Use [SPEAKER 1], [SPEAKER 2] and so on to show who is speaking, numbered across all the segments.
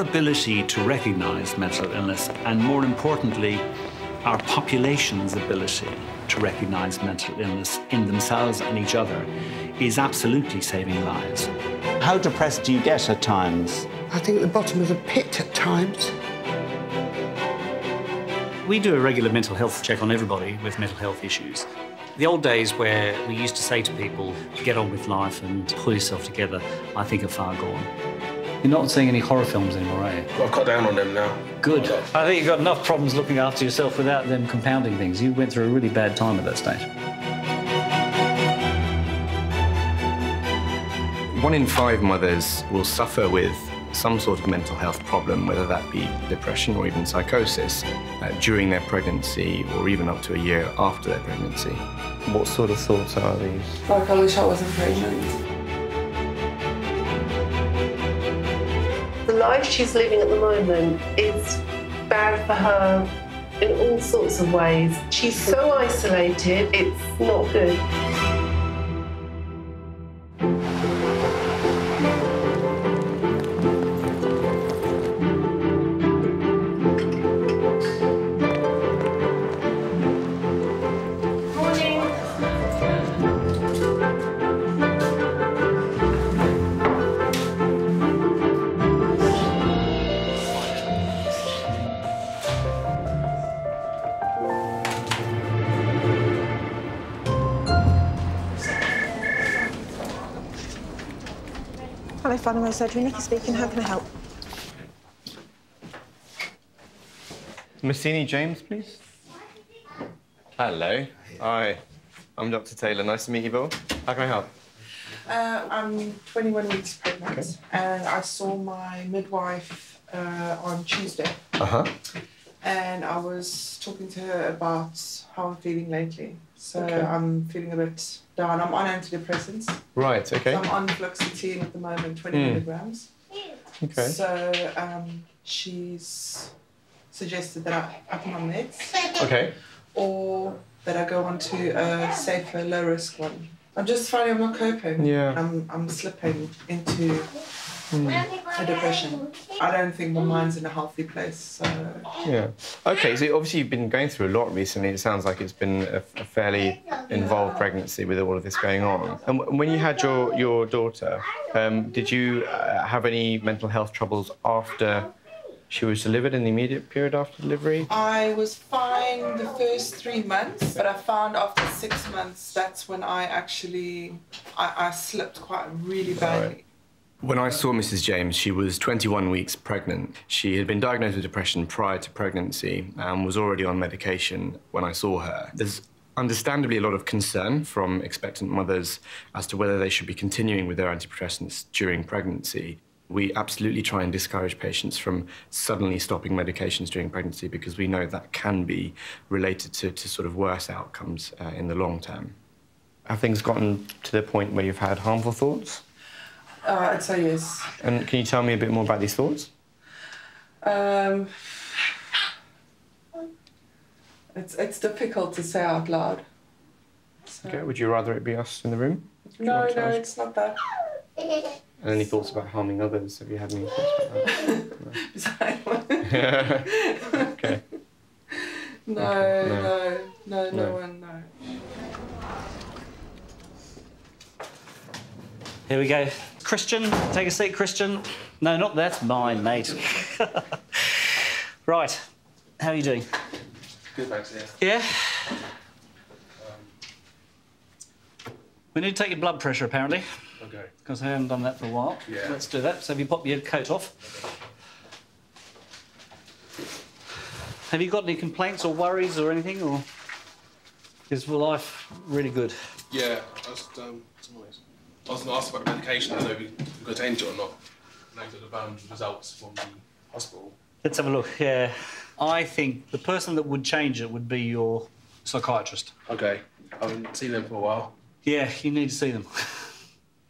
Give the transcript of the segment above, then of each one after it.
[SPEAKER 1] our ability to recognise mental illness, and more importantly, our population's ability to recognise mental illness in themselves and each other, is absolutely saving lives.
[SPEAKER 2] How depressed do you get at times?
[SPEAKER 3] I think at the bottom of the pit at times.
[SPEAKER 1] We do a regular mental health check on everybody with mental health issues. The old days where we used to say to people, get on with life and pull yourself together, I think are far gone. You're not seeing any horror films anymore, are you?
[SPEAKER 4] I've cut down on them now.
[SPEAKER 1] Good. I think you've got enough problems looking after yourself without them compounding things. You went through a really bad time at that stage.
[SPEAKER 5] One in five mothers will suffer with some sort of mental health problem, whether that be depression or even psychosis, uh, during their pregnancy or even up to a year after their pregnancy.
[SPEAKER 6] What sort of thoughts are these?
[SPEAKER 7] Like I wish I wasn't pregnant.
[SPEAKER 8] Life she's living at the moment is bad for her in all sorts of ways. She's so isolated, it's not good.
[SPEAKER 9] Hello, Funwell Surgery. Nikki speaking. How can I help?
[SPEAKER 6] Massini James, please. Hello. Hi. I'm Dr. Tailor. Nice to meet you both. How can I help?
[SPEAKER 7] Uh, I'm 21 weeks pregnant, and I saw my midwife uh, on Tuesday,
[SPEAKER 6] Uh huh.
[SPEAKER 7] and I was talking to her about how I'm feeling lately. So
[SPEAKER 6] Okay.
[SPEAKER 7] I'm feeling a bit down. I'm on antidepressants.
[SPEAKER 6] Right. Okay.
[SPEAKER 7] So I'm on fluoxetine at the moment, 20
[SPEAKER 6] Hmm.
[SPEAKER 7] milligrams.
[SPEAKER 6] Okay.
[SPEAKER 7] So um, she's suggested that I up my meds,
[SPEAKER 6] Okay.
[SPEAKER 7] or that I go on to a safer, low risk one. I'm just finding I'm not coping.
[SPEAKER 6] Yeah.
[SPEAKER 7] I'm, I'm slipping into a depression. I don't think my mind's in a healthy place. So
[SPEAKER 6] Yeah. Okay. So obviously you've been going through a lot recently. It sounds like it's been a, a fairly involved pregnancy with all of this going on. And when you had your your daughter, um, did you uh, have any mental health troubles after she was delivered in the immediate period after delivery?
[SPEAKER 7] I was fine the first three months, but I found after six months that's when I actually I, I slipped quite really badly.
[SPEAKER 5] When I saw Mrs. James, she was 21 weeks pregnant. She had been diagnosed with depression prior to pregnancy and was already on medication when I saw her. There's understandably a lot of concern from expectant mothers as to whether they should be continuing with their antidepressants during pregnancy. We absolutely try and discourage patients from suddenly stopping medications during pregnancy because we know that can be related to, to sort of worse outcomes uh, in the long term.
[SPEAKER 6] Have things gotten to the point where you've had harmful thoughts?
[SPEAKER 7] Uh, I'd say yes.
[SPEAKER 6] And can you tell me a bit more about these thoughts?
[SPEAKER 7] Um, it's it's difficult to say out loud. So-
[SPEAKER 6] Okay. Would you rather it be us in the room?
[SPEAKER 7] No, no,
[SPEAKER 6] ask?
[SPEAKER 7] it's not that.
[SPEAKER 6] And any thoughts about harming others? Have you had any thoughts about that? okay.
[SPEAKER 7] No,
[SPEAKER 6] Okay,
[SPEAKER 7] no,
[SPEAKER 6] no.
[SPEAKER 7] no, no,
[SPEAKER 6] No.
[SPEAKER 7] one, no.
[SPEAKER 1] Here we go. Christian, take a seat, Christian. No, not that's mine, mate. right. How are you doing?
[SPEAKER 4] Good, thanks, yeah.
[SPEAKER 1] Yeah? We need to take your blood pressure, apparently,
[SPEAKER 4] Okay.
[SPEAKER 1] because I haven't done that for a while.
[SPEAKER 4] Yeah.
[SPEAKER 1] Let's do that. So, if you pop your coat off. Have you got any complaints or worries or anything, or is life really good?
[SPEAKER 4] Yeah, I was, um, I was going to ask about medication, I know we got to change it or not. Later the results from the hospital.
[SPEAKER 1] Let's have a look. Yeah, I think the person that would change it would be your psychiatrist.
[SPEAKER 4] Okay, I haven't seen them for a while.
[SPEAKER 1] Yeah, you need to see them.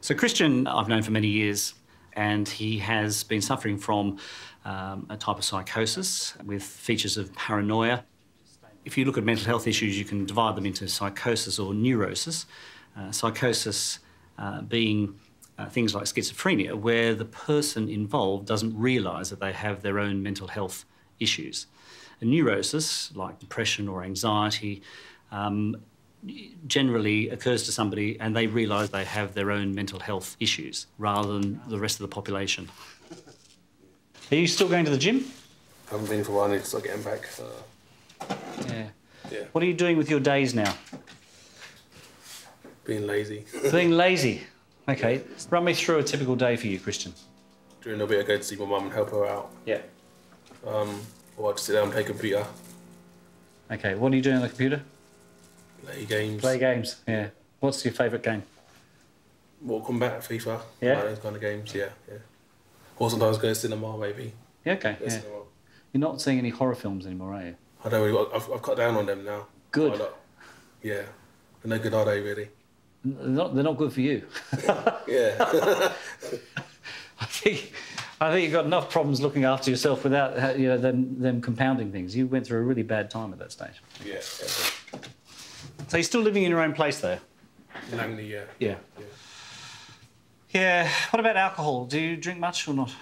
[SPEAKER 1] So, Christian, I've known for many years, and he has been suffering from um, a type of psychosis with features of paranoia. If you look at mental health issues, you can divide them into psychosis or neurosis. Uh, psychosis uh, being uh, things like schizophrenia, where the person involved doesn't realise that they have their own mental health issues. A neurosis, like depression or anxiety, um, generally occurs to somebody and they realise they have their own mental health issues rather than the rest of the population. Are you still going to the gym?
[SPEAKER 4] I haven't been for a while. I need to start getting back. Uh,
[SPEAKER 1] Yeah.
[SPEAKER 4] Yeah.
[SPEAKER 1] What are you doing with your days now?
[SPEAKER 4] Being lazy.
[SPEAKER 1] Being lazy. Okay. Run me through a typical day for you, Christian.
[SPEAKER 4] During the bit, I go to see my mum and help her out.
[SPEAKER 1] Yeah.
[SPEAKER 4] Um, or I just sit down and play computer,
[SPEAKER 1] Okay. What are you doing on the computer?
[SPEAKER 4] play games,
[SPEAKER 1] Play games. Yeah. What's your favourite game?
[SPEAKER 4] Mortal Kombat, FIFA.
[SPEAKER 1] Yeah?
[SPEAKER 4] like those kind of games. Yeah, yeah. Or sometimes go to cinema, maybe.
[SPEAKER 1] Yeah, okay. Yeah.
[SPEAKER 4] cinema.
[SPEAKER 1] You're not seeing any horror films anymore, are you?
[SPEAKER 4] I don't really. I've, I've cut down on them now.
[SPEAKER 1] Good.
[SPEAKER 4] Quite a lot. Yeah. They're no good, are they? Really?
[SPEAKER 1] They're not, they're not good for you.
[SPEAKER 4] Yeah.
[SPEAKER 1] I think I think you've got enough problems looking after yourself without uh, you know them them compounding things. You went through a really bad time at that stage.
[SPEAKER 4] yeah. yeah.
[SPEAKER 1] So you're still living in your own place there.
[SPEAKER 4] Langley, yeah.
[SPEAKER 1] Yeah. Yeah. What about alcohol? Do you drink much or not?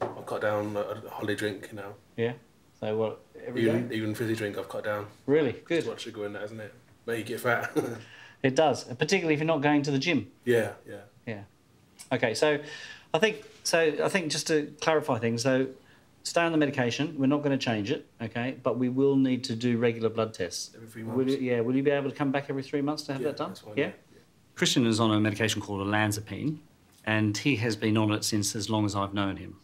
[SPEAKER 4] I've cut down a, a holiday drink you now.
[SPEAKER 1] Yeah. So what? Every day?
[SPEAKER 4] Even, even fizzy drink, I've cut down.
[SPEAKER 1] Really
[SPEAKER 4] Too
[SPEAKER 1] good.
[SPEAKER 4] much sugar in that, isn't it? Make you get fat.
[SPEAKER 1] It does, particularly if you're not going to the gym.
[SPEAKER 4] yeah, yeah.
[SPEAKER 1] Yeah. Okay. So, I think so. I think just to clarify things, so stay on the medication. We're not going to change it. Okay, but we will need to do regular blood tests.
[SPEAKER 4] Every three
[SPEAKER 1] Will
[SPEAKER 4] months.
[SPEAKER 1] you, yeah. Will you be able to come back every three months to have
[SPEAKER 4] Yeah,
[SPEAKER 1] that done?
[SPEAKER 4] that's fine,
[SPEAKER 1] yeah?
[SPEAKER 4] yeah,
[SPEAKER 1] Christian is on a medication called olanzapine, and he has been on it since as long as I've known him.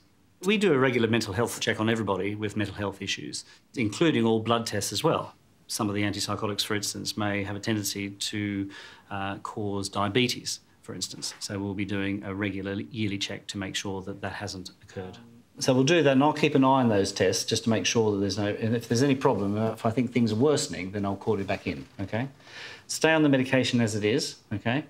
[SPEAKER 1] We do a regular mental health check on everybody with mental health issues, including all blood tests as well. Some of the antipsychotics, for instance, may have a tendency to uh, cause diabetes, for instance. So we'll be doing a regular yearly check to make sure that that hasn't occurred. So we'll do that, and I'll keep an eye on those tests just to make sure that there's no. And if there's any problem, uh, if I think things are worsening, then I'll call you back in. Okay. Stay on the medication as it is. Okay.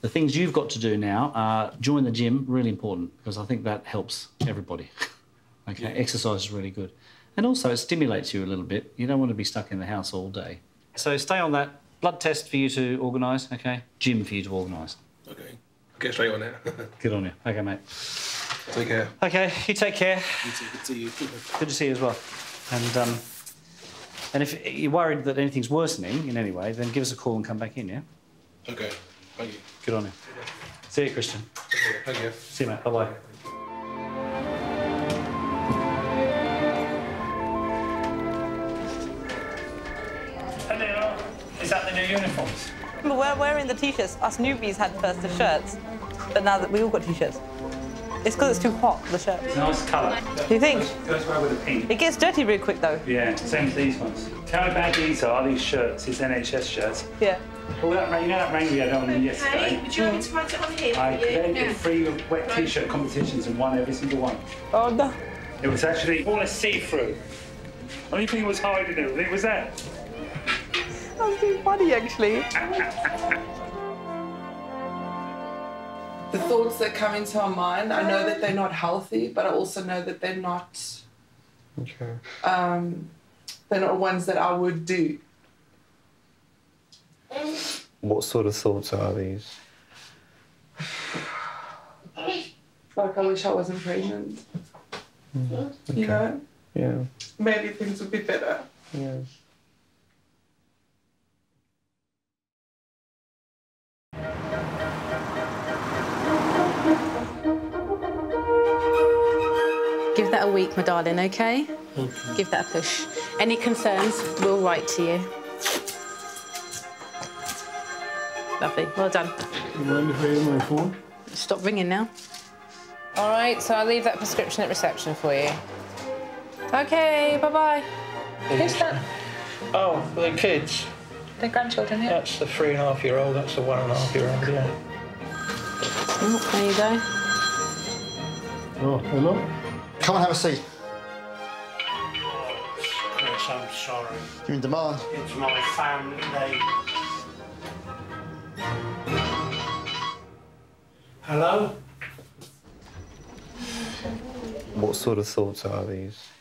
[SPEAKER 1] The things you've got to do now are join the gym. Really important because I think that helps everybody. okay. Exercise is really good, and also it stimulates you a little bit. You don't want to be stuck in the house all day. So stay on that. Blood test for you to organise. Okay. Gym for you to organise.
[SPEAKER 4] Okay. Get straight on it.
[SPEAKER 1] Get on you. Okay, mate.
[SPEAKER 4] Take care.
[SPEAKER 1] Okay. You take care.
[SPEAKER 4] You too. Good to see you.
[SPEAKER 1] Good to see you as well. And um, and if you're worried that anything's worsening in any way, then give us a call and come back in. Yeah.
[SPEAKER 4] Okay. Thank you.
[SPEAKER 1] Good on you. See you, Christian.
[SPEAKER 4] Okay. Thank you.
[SPEAKER 1] See you, mate. Bye
[SPEAKER 10] Is that the new uniforms?
[SPEAKER 11] But we're wearing the t-shirts. Us newbies had first the shirts, but now that we all got t-shirts. It's because it's too hot, the shirts.
[SPEAKER 10] Nice colour.
[SPEAKER 11] Do you think?
[SPEAKER 10] Goes well with the pink.
[SPEAKER 11] It gets dirty real quick though.
[SPEAKER 10] Yeah, same as these ones. Tell me how bad these are, these shirts, these NHS shirts.
[SPEAKER 11] Yeah.
[SPEAKER 10] All that rain, you know that rain we had on
[SPEAKER 12] Okay,
[SPEAKER 10] yesterday?
[SPEAKER 12] would you like me to write it on here
[SPEAKER 10] I
[SPEAKER 12] for you?
[SPEAKER 10] created three wet t-shirt competitions and won every single one.
[SPEAKER 11] Oh no.
[SPEAKER 10] It was actually all a see-through. Only thing was hiding it, it was that.
[SPEAKER 11] That's too funny actually.
[SPEAKER 7] The thoughts that come into our mind, I know that they're not healthy, but I also know that they're not
[SPEAKER 6] Okay.
[SPEAKER 7] um, they're not ones that I would do.
[SPEAKER 6] What sort of thoughts are these?
[SPEAKER 7] Like I wish I wasn't pregnant. You know,
[SPEAKER 6] Yeah.
[SPEAKER 7] maybe things would be better.
[SPEAKER 6] Yeah.
[SPEAKER 13] Give that a week, my darling, okay? Give that a push. Any concerns, we'll write to you. Lovely, well done.
[SPEAKER 3] my phone?
[SPEAKER 13] Stop ringing now.
[SPEAKER 14] All right, so I'll leave that prescription at reception for you. Okay, bye bye.
[SPEAKER 12] Who's that?
[SPEAKER 3] Oh, the kids.
[SPEAKER 12] The grandchildren, yeah.
[SPEAKER 3] That's the three and a half year old, that's the one and a half year old, yeah.
[SPEAKER 13] Oh, there you go.
[SPEAKER 3] Oh, hello?
[SPEAKER 15] Come and have a seat.
[SPEAKER 3] Chris, I'm sorry.
[SPEAKER 15] You're in demand.
[SPEAKER 3] It's my family day. Hello?
[SPEAKER 6] What sort of thoughts are these?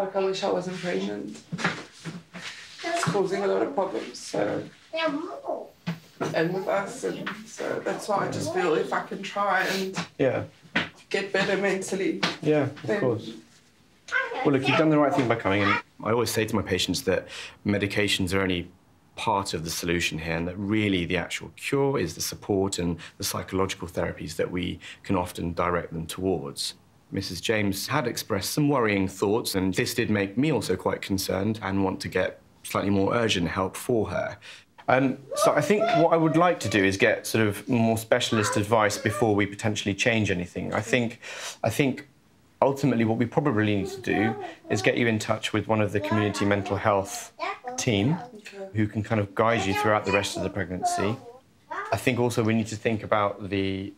[SPEAKER 7] Like I wish I wasn't pregnant. It's causing a lot of problems. So and with us, and so that's why I just feel if I can try and
[SPEAKER 6] Yeah.
[SPEAKER 7] get better mentally.
[SPEAKER 6] Yeah, of
[SPEAKER 7] then-
[SPEAKER 6] course. Well, look, you've done the right thing by coming in. I always say to my patients that medications are only part of the solution here, and that really the actual cure is the support and the psychological therapies that we can often direct them towards. Mrs. James had expressed some worrying thoughts, and this did make me also quite concerned and want to get slightly more urgent help for her. Um, so I think what I would like to do is get sort of more specialist advice before we potentially change anything. I think, I think ultimately what we probably need to do is get you in touch with one of the community mental health team who can kind of guide you throughout the rest of the pregnancy. I think also we need to think about the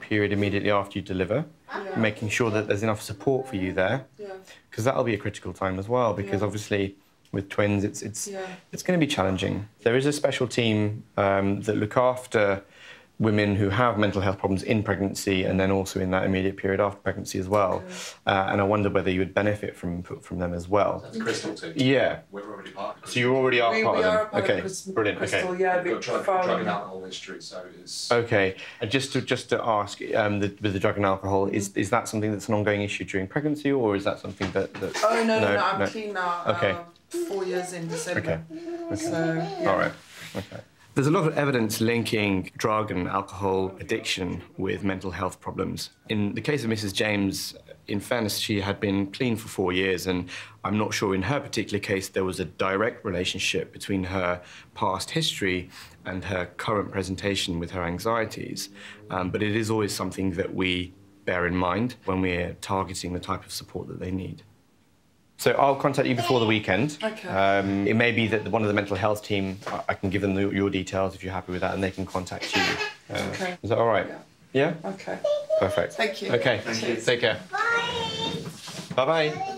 [SPEAKER 6] period immediately after you deliver,
[SPEAKER 7] Yeah.
[SPEAKER 6] making sure that there's enough support for you there,
[SPEAKER 7] Yeah.
[SPEAKER 6] because that'll be a critical time as well. Because obviously, with twins, it's it's
[SPEAKER 7] Yeah.
[SPEAKER 6] it's going to be challenging. There is a special team um, that look after women who have mental health problems in pregnancy and then also in that immediate period after pregnancy as well. Uh, and I wonder whether you would benefit from from them as well.
[SPEAKER 15] That's Crystal too.
[SPEAKER 6] Yeah.
[SPEAKER 15] We're already part of it.
[SPEAKER 6] So you already are
[SPEAKER 7] We-
[SPEAKER 6] part
[SPEAKER 7] we
[SPEAKER 6] of them.
[SPEAKER 7] are part of
[SPEAKER 6] okay.
[SPEAKER 7] Crystal-
[SPEAKER 6] Brilliant.
[SPEAKER 7] Crystal,
[SPEAKER 6] okay.
[SPEAKER 7] yeah,
[SPEAKER 15] We've got
[SPEAKER 7] big
[SPEAKER 15] drug,
[SPEAKER 7] file.
[SPEAKER 15] drug and alcohol history, so it's.
[SPEAKER 6] Okay, and just to just to ask, um, the, with the drug and alcohol, is is that something that's an ongoing issue during pregnancy, or is that something that? that
[SPEAKER 7] Oh no, no, no, I'm clean now.
[SPEAKER 6] Okay.
[SPEAKER 7] Uh, four years in December.
[SPEAKER 6] Okay. Okay.
[SPEAKER 7] So yeah.
[SPEAKER 6] All right. Okay. There's a lot of evidence linking drug and alcohol addiction with mental health problems. In the case of Mrs. James, in fairness, she had been clean for four years, and I'm not sure in her particular case there was a direct relationship between her past history and her current presentation with her anxieties. Um, but it is always something that we bear in mind when we're targeting the type of support that they need. So I'll contact you before the weekend.
[SPEAKER 7] Okay.
[SPEAKER 6] Um, it may be that the one of the mental health team, I- I can give them the, your details if you're happy with that, and they can contact you. Uh,
[SPEAKER 7] Okay.
[SPEAKER 6] Is that all right? Yeah.
[SPEAKER 7] Okay.
[SPEAKER 6] Perfect.
[SPEAKER 7] Thank you.
[SPEAKER 6] Okay.
[SPEAKER 7] Thank you.
[SPEAKER 6] Take care. Bye bye.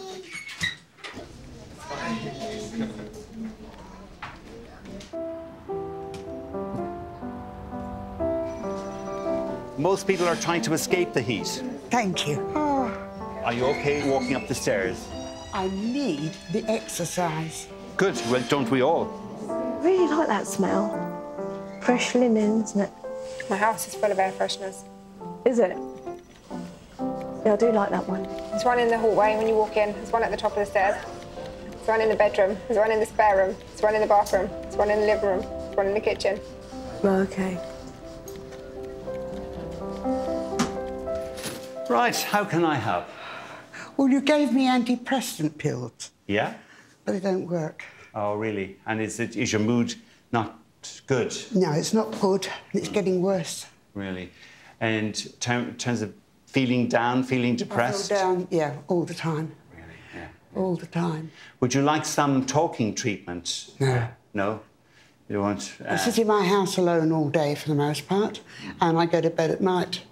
[SPEAKER 2] Most people are trying to escape the heat.
[SPEAKER 16] Thank you.
[SPEAKER 2] Are you okay walking up the stairs?
[SPEAKER 16] I need the exercise.
[SPEAKER 2] Good. Well, don't we all?
[SPEAKER 17] I Really like that smell. Fresh linen, isn't it?
[SPEAKER 18] My house is full of air fresheners.
[SPEAKER 17] Is it? Yeah, I do like that one.
[SPEAKER 18] There's one in the hallway when you walk in. There's one at the top of the stairs. There's one in the bedroom. There's one in the spare room. There's one in the bathroom. There's one in the living room. There's one in the kitchen.
[SPEAKER 17] Well, okay.
[SPEAKER 2] Right. How can I help?
[SPEAKER 16] Well, you gave me antidepressant pills,
[SPEAKER 2] Yeah.
[SPEAKER 16] but they don't work.
[SPEAKER 2] Oh, really? And is it is your mood not good?
[SPEAKER 16] No, it's not good. It's getting worse.
[SPEAKER 2] Really? And in terms of feeling down, feeling depressed.
[SPEAKER 16] I feel down, yeah, all the time. Really?
[SPEAKER 2] Yeah.
[SPEAKER 16] All the time.
[SPEAKER 2] Would you like some talking treatment?
[SPEAKER 16] No.
[SPEAKER 2] No. You want?
[SPEAKER 16] I
[SPEAKER 2] uh,
[SPEAKER 16] sit in my house alone all day for the most part, and I go to bed at night.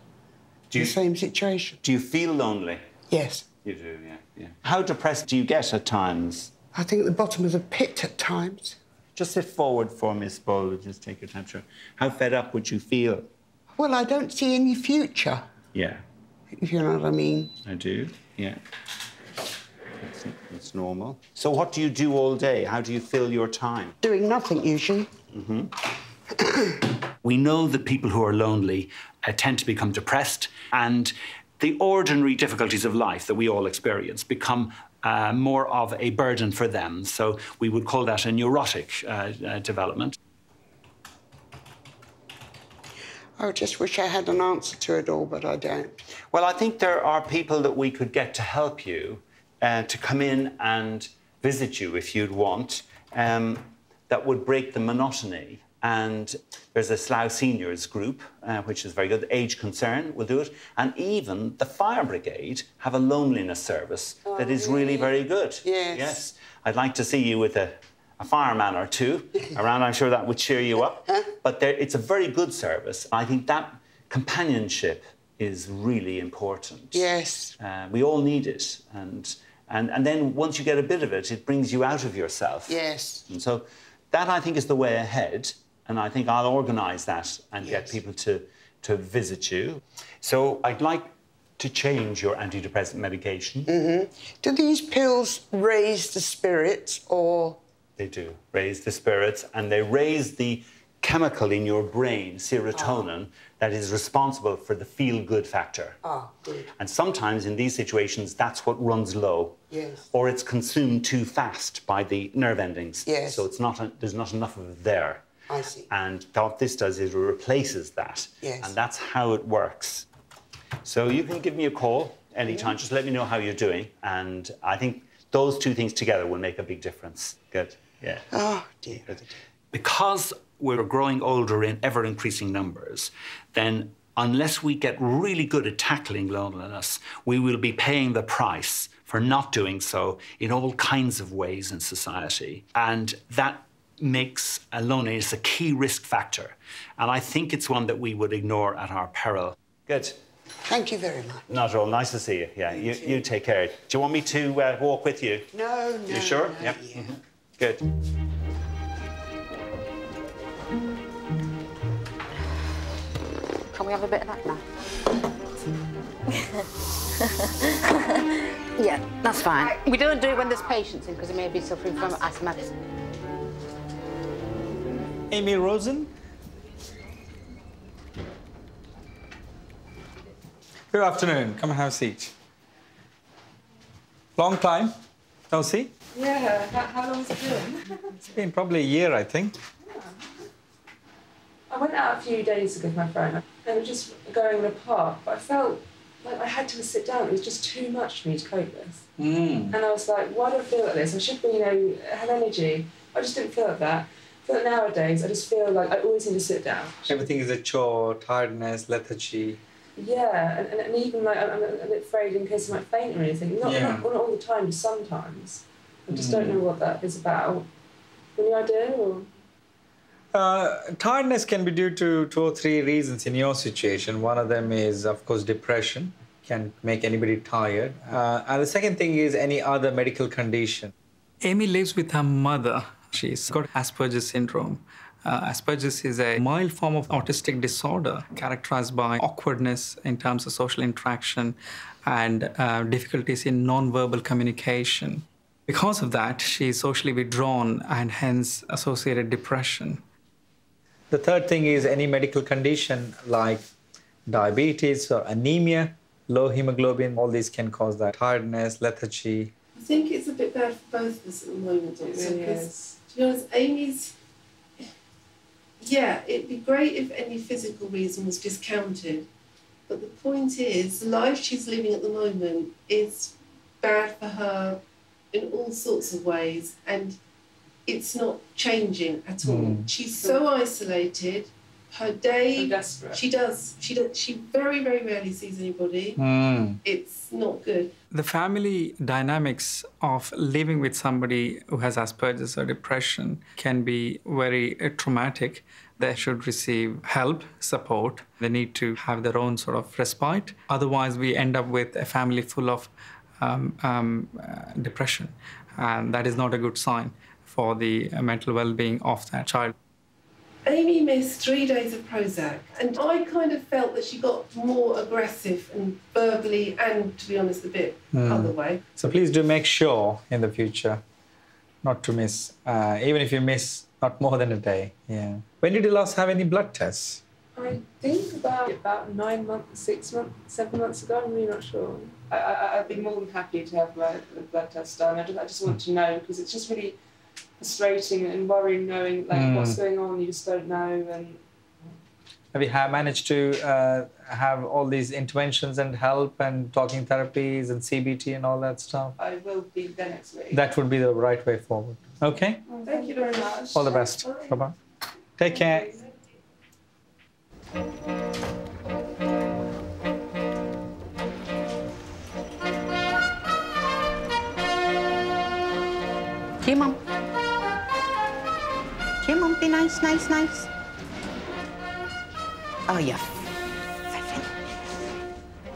[SPEAKER 2] Do you-
[SPEAKER 16] the same situation.
[SPEAKER 2] do you feel lonely?
[SPEAKER 16] Yes.
[SPEAKER 2] You do. Yeah. Yeah. How depressed do you get at times?
[SPEAKER 16] I think at the bottom of the pit at times.
[SPEAKER 2] Just sit forward for Miss Bull. Just take your temperature. How fed up would you feel?
[SPEAKER 16] Well, I don't see any future,
[SPEAKER 2] Yeah,
[SPEAKER 16] if you know what I mean.
[SPEAKER 2] I do. Yeah. That's, that's normal. So, what do you do all day? How do you fill your time?
[SPEAKER 16] Doing nothing usually. Mm-hmm.
[SPEAKER 1] We know that people who are lonely uh, tend to become depressed, and the ordinary difficulties of life that we all experience become uh, more of a burden for them. So we would call that a neurotic uh, uh, development.
[SPEAKER 16] I just wish I had an answer to it all, but I don't.
[SPEAKER 2] Well, I think there are people that we could get to help you uh, to come in and visit you if you'd want um, that would break the monotony. And there's a Slough Seniors group, uh, which is very good. Age Concern will do it. And even the Fire Brigade have a loneliness service that is really very good.
[SPEAKER 16] Yes.
[SPEAKER 2] Yes. I'd like to see you with a, a fireman or two around. I'm sure that would cheer you up. But there, it's a very good service. I think that companionship is really important.
[SPEAKER 16] Yes.
[SPEAKER 2] Uh, we all need it. And, and, and then once you get a bit of it, it brings you out of yourself.
[SPEAKER 16] Yes.
[SPEAKER 2] And so that, I think, is the way ahead. And I think I'll organise that and get people to, to visit you. So I'd like to change your antidepressant medication.
[SPEAKER 16] hmm Do these pills raise the spirits or?
[SPEAKER 2] They do raise the spirits and they raise the chemical in your brain, serotonin, that is responsible for the feel good factor.
[SPEAKER 16] Ah, good.
[SPEAKER 2] And sometimes in these situations, that's what runs low.
[SPEAKER 16] Yes.
[SPEAKER 2] Or it's consumed too fast by the nerve endings.
[SPEAKER 16] Yes.
[SPEAKER 2] So it's not a, there's not enough of it there.
[SPEAKER 16] I see.
[SPEAKER 2] And what this does is it replaces that.
[SPEAKER 16] Yes.
[SPEAKER 2] And that's how it works. So you can give me a call anytime. Just let me know how you're doing. And I think those two things together will make a big difference. Good. Yeah.
[SPEAKER 16] Oh, dear.
[SPEAKER 19] Because we're growing older in ever increasing numbers, then unless we get really good at tackling loneliness, we will be paying the price for not doing so in all kinds of ways in society. And that makes uh, is a key risk factor. And I think it's one that we would ignore at our peril.
[SPEAKER 2] Good.
[SPEAKER 16] Thank you very much.
[SPEAKER 2] Not at all. Nice to see you. Yeah, you, you take care. Do you want me to uh, walk with you?
[SPEAKER 16] No, no.
[SPEAKER 2] You sure?
[SPEAKER 16] no,
[SPEAKER 2] yeah.
[SPEAKER 16] yeah.
[SPEAKER 2] Mhm. Good.
[SPEAKER 20] Can we have a bit of that now? yeah, that's fine. We don't do it when there's patients in because they may be suffering from asthmatic.
[SPEAKER 21] Amy Rosen. Good afternoon. Come and have a seat. Long time. No see?
[SPEAKER 22] Yeah, how, how long has it been?
[SPEAKER 21] It's been probably a year, I think. Yeah.
[SPEAKER 7] I went out a few days ago with my friend and we were just going in a park, but I felt like I had to sit down. It was just too much for me to cope with.
[SPEAKER 21] Mm.
[SPEAKER 7] And I was like, why do I feel like this? I should be, you know, have energy. I just didn't feel like that. I feel like nowadays I just feel like I always need to sit down.
[SPEAKER 21] Everything is a chore, tiredness, lethargy.
[SPEAKER 7] Yeah, and, and, and even like I'm, I'm a bit afraid in case I might faint or anything. Not,
[SPEAKER 21] Yeah.
[SPEAKER 7] not, not all the time, just sometimes. I just
[SPEAKER 21] Mm.
[SPEAKER 7] don't know what that is about. Any idea? Or?
[SPEAKER 21] Uh, tiredness can be due to two or three reasons in your situation. One of them is, of course, depression can make anybody tired. Uh, and the second thing is any other medical condition. Amy lives with her mother. She's got Asperger's syndrome. Uh, Asperger's is a mild form of autistic disorder characterized by awkwardness in terms of social interaction and uh, difficulties in nonverbal communication. Because of that, she is socially withdrawn and hence associated depression. The third thing is any medical condition like diabetes or anemia, low hemoglobin, all these can cause that tiredness, lethargy.
[SPEAKER 8] I think it's a bit bad for both of us at the moment, Doctor.
[SPEAKER 7] really is.
[SPEAKER 8] To be honest, Amy's. Yeah, it'd be great if any physical reason was discounted. But the point is, the life she's living at the moment is bad for her in all sorts of ways, and it's not changing at all.
[SPEAKER 21] Mm.
[SPEAKER 8] She's so isolated. Her day,
[SPEAKER 7] desperate.
[SPEAKER 8] she does. She does. She very, very rarely sees anybody.
[SPEAKER 21] Mm.
[SPEAKER 8] It's not good.
[SPEAKER 21] The family dynamics of living with somebody who has Asperger's or depression can be very uh, traumatic. They should receive help, support. They need to have their own sort of respite. Otherwise, we end up with a family full of um, um, uh, depression. And that is not a good sign for the uh, mental well being of that child.
[SPEAKER 8] Amy missed three days of Prozac, and I kind of felt that she got more aggressive and verbally, and to be honest, a bit
[SPEAKER 21] Hmm.
[SPEAKER 8] other way.
[SPEAKER 21] So please do make sure in the future not to miss, uh, even if you miss not more than a day. Yeah. When did you last have any blood tests?
[SPEAKER 7] I think about about nine months, six months, seven months ago. I'm really not sure. I, I, I'd be more than happy to have my the blood test done. I just, I just want to know because it's just really frustrating and worrying knowing like
[SPEAKER 21] Mm.
[SPEAKER 7] what's going on. You just don't know. And
[SPEAKER 21] Have you have managed to uh, have all these interventions and help and talking therapies and CBT and all that stuff?
[SPEAKER 7] I will be there next week.
[SPEAKER 21] That would be the right way forward. Okay?
[SPEAKER 7] Thank you very much.
[SPEAKER 21] All the best. Bye bye. Take care.
[SPEAKER 20] Come on. Come on, be nice, nice, nice. Oh, yeah.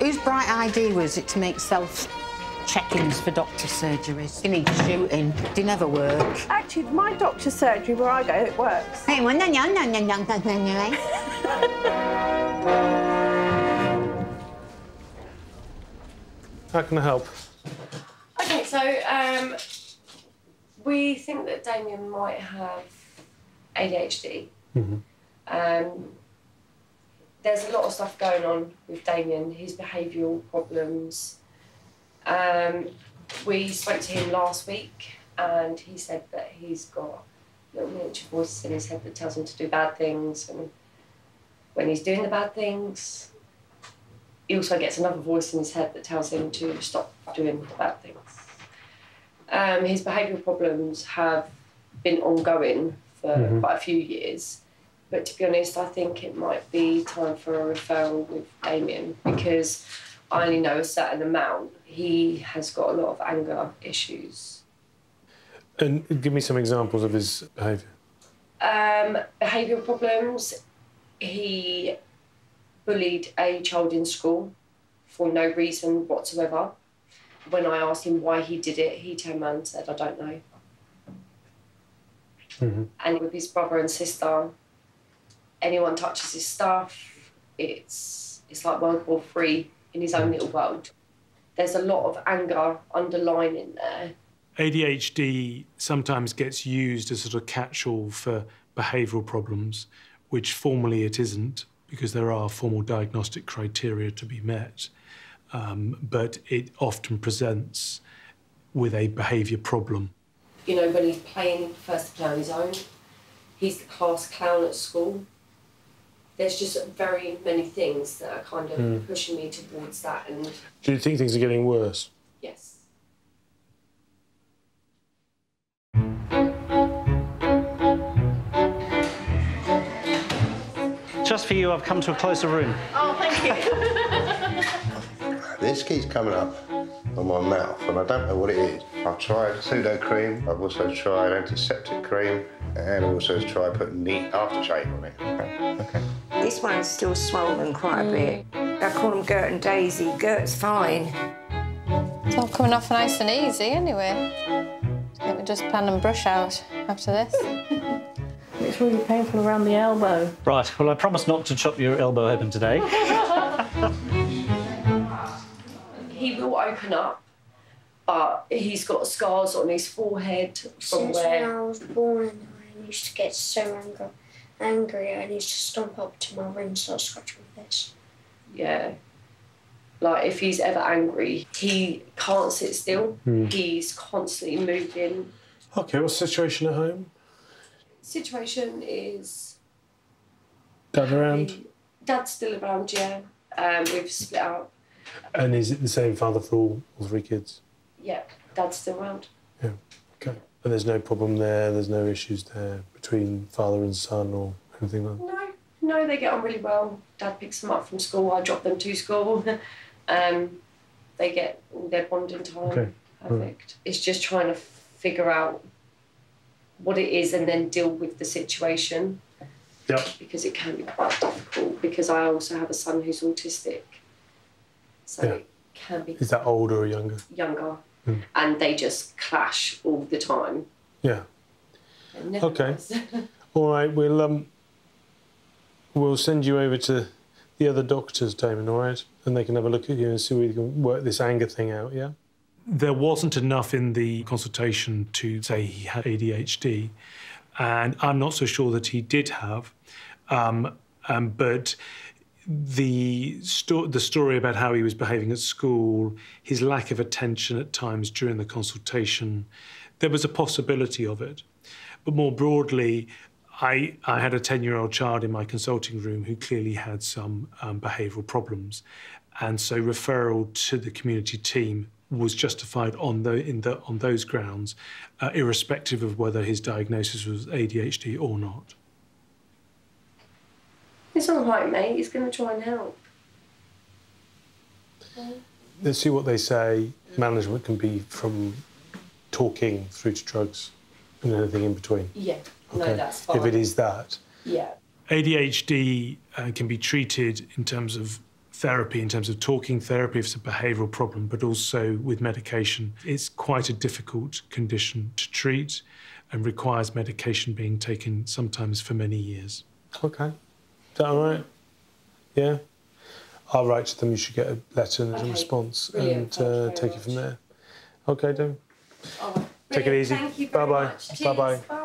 [SPEAKER 20] Whose bright idea was it to make self check-ins for doctor surgeries? You need shooting. They never work.
[SPEAKER 23] Actually, my doctor's surgery where I go, it works.
[SPEAKER 20] Hey, well, no, no, no, no, no, no, no, no.
[SPEAKER 24] How can I help?
[SPEAKER 12] Okay, so um, we think that Damien might have ADHD.
[SPEAKER 24] Mm-hmm.
[SPEAKER 12] Um, there's a lot of stuff going on with Damien, his behavioural problems. Um, we spoke to him last week and he said that he's got little miniature voices in his head that tells him to do bad things and when he's doing the bad things he also gets another voice in his head that tells him to stop doing the bad things. Um, his behavioural problems have been ongoing for
[SPEAKER 24] Mhm.
[SPEAKER 12] quite a few years, but to be honest, I think it might be time for a referral with Damien because I only know a certain amount. He has got a lot of anger issues.
[SPEAKER 24] And give me some examples of his behaviour.
[SPEAKER 12] Um, behavioural problems. He bullied a child in school for no reason whatsoever. When I asked him why he did it, he turned around and said, I don't know.
[SPEAKER 24] Mhm.
[SPEAKER 12] And with his brother and sister, anyone touches his stuff, it's it's like World War Three in his own little world. There's a lot of anger underlying in there.
[SPEAKER 24] ADHD sometimes gets used as a sort of catch-all for behavioural problems, which formally it isn't, because there are formal diagnostic criteria to be met. Um, but it often presents with a behaviour problem.
[SPEAKER 12] You know, when he's playing first to play on his own, he's the class clown at school. There's just very many things that are kind of
[SPEAKER 24] Mm.
[SPEAKER 12] pushing me towards that, and
[SPEAKER 24] Do you think things are getting worse?
[SPEAKER 12] yes.
[SPEAKER 1] Just for you, I've come to a closer room.
[SPEAKER 25] Oh, thank you.
[SPEAKER 26] This keeps coming up on my mouth, and I don't know what it is. I've tried Sudocrem, I've also tried antiseptic cream, and also tried putting neat aftershave on it. Okay.
[SPEAKER 27] This one's still swollen quite a bit. I call them Gert and Daisy. Gert's fine.
[SPEAKER 14] It's all coming off nice and easy anyway. I think we just plan and brush out after this.
[SPEAKER 25] It's really painful around the elbow.
[SPEAKER 1] Right, well, I promise not to chop your elbow open today.
[SPEAKER 12] He will open up, but he's got scars on his forehead from
[SPEAKER 28] Since
[SPEAKER 12] where.
[SPEAKER 28] when I was born, I used to get so angry, angry I used to stomp up to my room and start scratching my face.
[SPEAKER 12] Yeah. Like if he's ever angry, he can't sit still.
[SPEAKER 24] Hmm.
[SPEAKER 12] He's constantly moving.
[SPEAKER 24] Okay, what's the situation at home?
[SPEAKER 12] Situation is
[SPEAKER 24] Dad around?
[SPEAKER 12] dad's still around, yeah. Um, we've split up.
[SPEAKER 24] And is it the same father for all, all three kids?
[SPEAKER 12] Yeah, dad's still around.
[SPEAKER 24] Yeah. Okay. And there's no problem there, there's no issues there between father and son or anything like that?
[SPEAKER 12] No, no, they get on really well. Dad picks them up from school. I drop them to school. um, they get all their bonding time.
[SPEAKER 24] Okay.
[SPEAKER 12] Perfect. It's just trying to figure out what it is and then deal with the situation.
[SPEAKER 24] Yep.
[SPEAKER 12] Because it can be quite difficult. Because I also have a son who's autistic, so
[SPEAKER 24] Yeah.
[SPEAKER 12] it can be
[SPEAKER 24] Is that older or younger?
[SPEAKER 12] younger,
[SPEAKER 24] Hmm.
[SPEAKER 12] and they just clash all the time.
[SPEAKER 24] Yeah. Okay. All right, we'll um, we'll send you over to the other doctors, Damon. All right, and they can have a look at you and see whether you can work this anger thing out. Yeah. There wasn't enough in the consultation to say he had ADHD, and I'm not so sure that he did have. Um, um, but the sto- the story about how he was behaving at school, his lack of attention at times during the consultation, there was a possibility of it. But more broadly, I, I had a 10 year old child in my consulting room who clearly had some um, behavioural problems. And so referral to the community team was justified on, the, in the, on those grounds, uh, irrespective of whether his diagnosis was ADHD or not.
[SPEAKER 12] It's all right, mate. He's going to try and help.
[SPEAKER 24] Let's see what they say. Management can be from talking through to drugs and anything in between.
[SPEAKER 12] Yeah. No, that's fine.
[SPEAKER 24] If it is that.
[SPEAKER 12] Yeah.
[SPEAKER 24] ADHD uh, can be treated in terms of therapy, in terms of talking therapy if it's a behavioural problem, but also with medication. It's quite a difficult condition to treat and requires medication being taken sometimes for many years. Okay. Is that all right? Yeah? I'll write to them. You should get a letter and a response
[SPEAKER 12] Brilliant.
[SPEAKER 24] and uh,
[SPEAKER 12] Thank you very
[SPEAKER 24] take it from there. Okay,
[SPEAKER 12] right.
[SPEAKER 24] Take it easy.
[SPEAKER 12] Thank you very
[SPEAKER 24] Bye-bye. Bye-bye.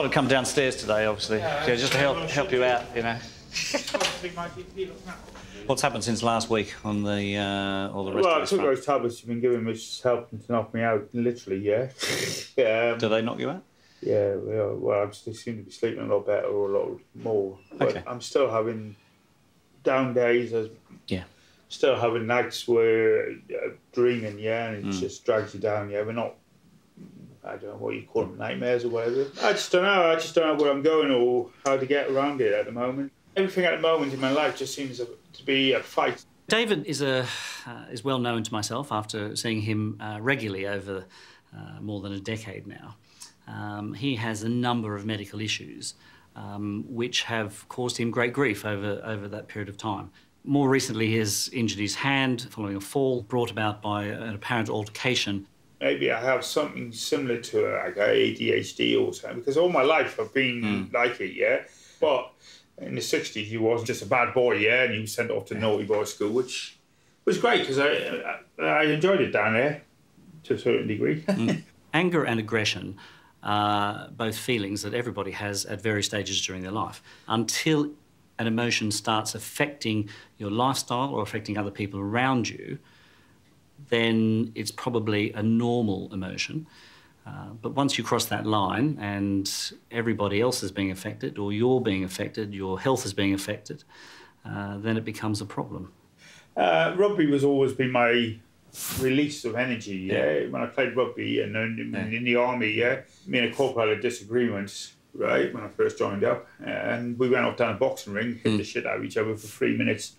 [SPEAKER 1] Thought I'd come downstairs today, obviously, yeah, just to help help you out, you know. What's happened since last week on the uh, all the rest
[SPEAKER 29] well,
[SPEAKER 1] of
[SPEAKER 29] I took those tablets you've been giving me, just helping to knock me out, literally, yeah. um,
[SPEAKER 1] Do they knock you out?
[SPEAKER 29] Yeah, well, well, I'm still seem to be sleeping a lot better or a lot more. But
[SPEAKER 1] Okay.
[SPEAKER 29] I'm still having down days. I'm
[SPEAKER 1] Yeah.
[SPEAKER 29] Still having nights where uh, dreaming, yeah, and it
[SPEAKER 1] Mm.
[SPEAKER 29] just drags you down, yeah. We're not, I don't know what you call them, nightmares or whatever. I just don't know. I just don't know where I'm going or how to get around it at the moment. Everything at the moment in my life just seems to be a fight.
[SPEAKER 1] David is a uh, is well known to myself after seeing him uh, regularly over uh, more than a decade now. Um, he has a number of medical issues um, which have caused him great grief over over that period of time. More recently, he has injured his hand following a fall brought about by an apparent altercation.
[SPEAKER 29] Maybe I have something similar to uh, like ADHD or something because all my life I've been like it, yeah. But in the '60s, you wasn't just a bad boy, yeah, and you were sent off to naughty boy school, which was great because I, I I enjoyed it down there to a certain degree.
[SPEAKER 1] Anger and aggression are both feelings that everybody has at various stages during their life. Until an emotion starts affecting your lifestyle or affecting other people around you, then it's probably a normal emotion. Uh, but once you cross that line and everybody else is being affected, or you're being affected, your health is being affected, uh, then it becomes a problem.
[SPEAKER 29] Uh, rugby was always been my release of energy. Yeah, when I played rugby and in, in the army, yeah, me and a corporal had disagreements. Right when I first joined up, and we went off down a boxing ring, hit the shit out of each other for three minutes.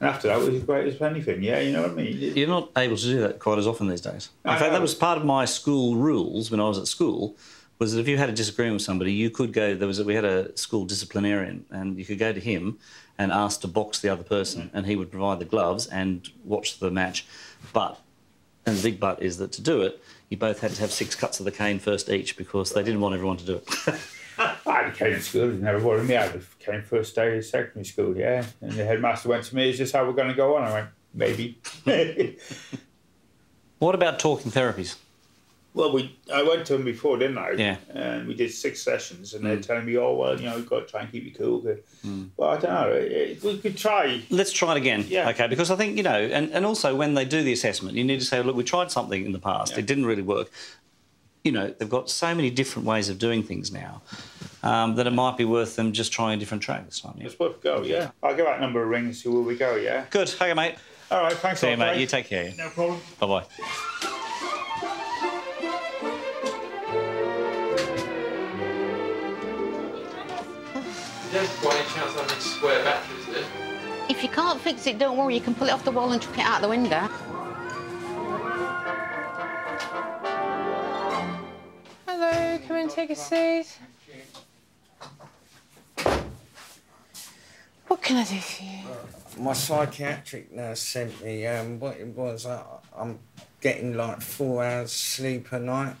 [SPEAKER 29] And after that, was as great as anything. Yeah, you know what I mean.
[SPEAKER 1] You're not able to do that quite as often these days. In
[SPEAKER 29] I
[SPEAKER 1] fact,
[SPEAKER 29] know.
[SPEAKER 1] that was part of my school rules when I was at school. Was that if you had a disagreement with somebody, you could go. There was a, we had a school disciplinarian, and you could go to him and ask to box the other person, mm. and he would provide the gloves and watch the match. But and the big but is that to do it, you both had to have six cuts of the cane first each because they didn't want everyone to do it.
[SPEAKER 29] I came to school, it never worried me. I came first day of secondary school, yeah. And the headmaster went to me, is this how we're going to go on? I went, maybe.
[SPEAKER 1] what about talking therapies?
[SPEAKER 29] well, we I went to him before, didn't I?
[SPEAKER 1] Yeah.
[SPEAKER 29] And we did six sessions, and they're
[SPEAKER 1] Mm.
[SPEAKER 29] telling me, oh, well, you know, you've got to try and keep it cool. Well, I don't know. It, it- we could try.
[SPEAKER 1] Let's try it again.
[SPEAKER 29] Yeah.
[SPEAKER 1] Okay, because I think, you know, and, and also when they do the assessment, you need to say, look, we tried something in the past, it didn't really work. You know, they've got so many different ways of doing things now um, that it might be worth them just trying a different track this time. Yeah.
[SPEAKER 29] It's worth a go, yeah. I'll give out a number of rings, see where we go, yeah?
[SPEAKER 1] Good. Okay, mate.
[SPEAKER 29] All right, thanks
[SPEAKER 1] See you, mate.
[SPEAKER 29] Dave.
[SPEAKER 1] You take care.
[SPEAKER 29] No problem.
[SPEAKER 1] Bye bye.
[SPEAKER 30] Just by any chance having square batteries, is it?
[SPEAKER 20] If you can't fix it, don't worry, you can pull it off the wall and chuck it out the window.
[SPEAKER 31] Hello, come and take a seat. What can I do for you?
[SPEAKER 32] My psychiatric nurse sent me um, what it was. I, I'm getting like four hours sleep a night,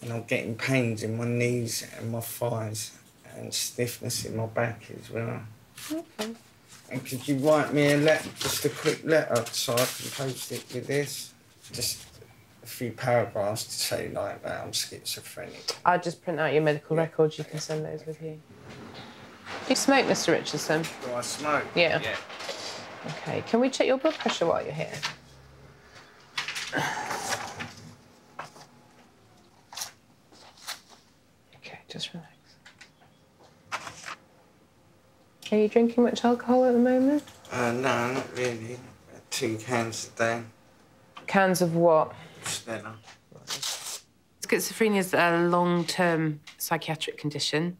[SPEAKER 32] and I'm getting pains in my knees and my thighs, and stiffness in my back as well.
[SPEAKER 31] Okay.
[SPEAKER 32] And could you write me a letter, just a quick letter, so I can post it with this? Just a few paragraphs to say like that I'm schizophrenic.
[SPEAKER 31] I'll just print out your medical records. You can send those with you. You smoke, Mr. Richardson?
[SPEAKER 32] Do I smoke?
[SPEAKER 31] Yeah. Okay. Can we check your blood pressure while you're here? Okay, just relax. Are you drinking much alcohol at the moment?
[SPEAKER 32] Uh, no, not really. Two cans a day.
[SPEAKER 31] Cans of what? Schizophrenia is a long term psychiatric condition